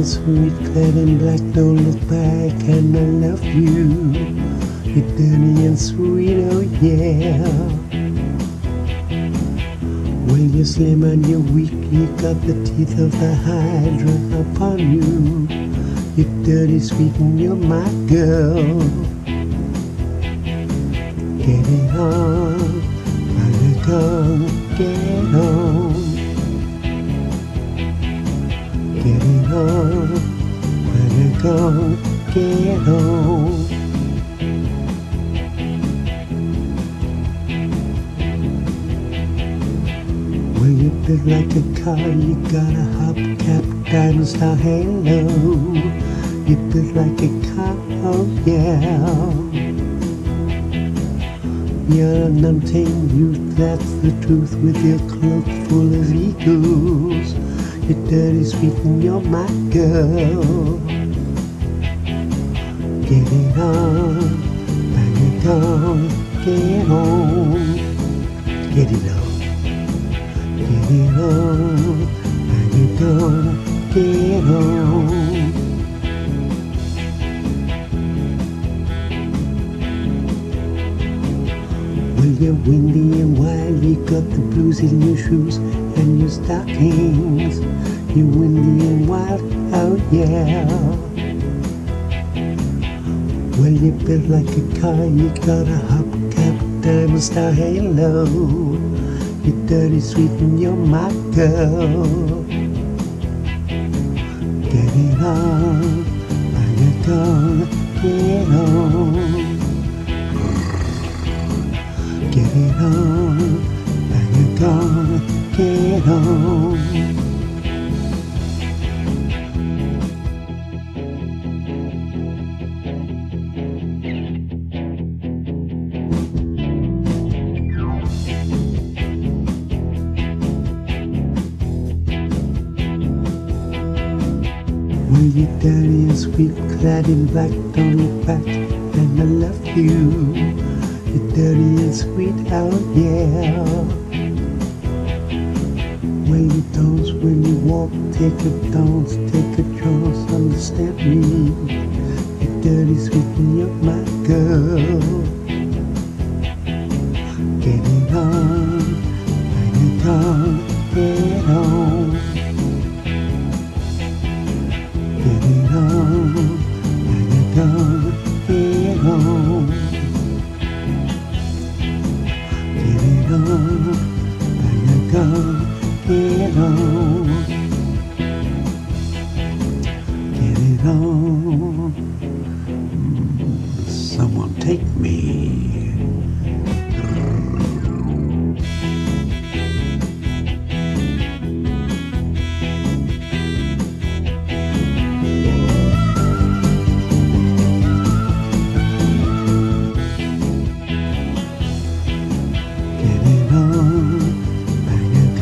And sweet, clad in black, don't look back, and I love you. And sweet, oh yeah. Well, you're slim and you're weak, you got the teeth of the hydra upon you. You're dirty, sweet, and you're my girl. Get it on, by the tongue, get on. Get it on, let it go, get on. Built like a car, you got a hubcap, diamond star halo. You built like a car, oh yeah. You're an untamed youth, that's the truth, with your cloak full of eagles. You're dirty, sweet, and you're my girl. Get it on, bang it on, get on. Get it on, get on, bang it on, get you're windy and wild, you got the blues in your shoes and your stockings. You're windy and wild, oh yeah. Well, you built like a car, you got a hubcap, diamond star halo. You're dirty, sweet, and you're my girl. Get it on, it on, get on. Get it on, bang it on, get on. And sweet, clad in black, look back, and I love you. And sweet, oh yeah. When you dance, when you walk, take a dance, take a chance, understand me. Dirty, sweet, you're oh, my girl. Get it on, bang it on, get on. Bang it on,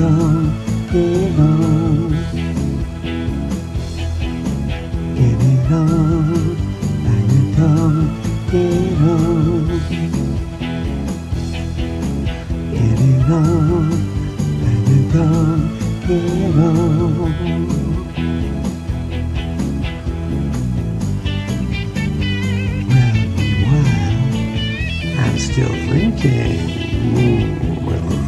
on, it it get on. It it on. Well, meanwhile, I'm still thinking. Ooh, well.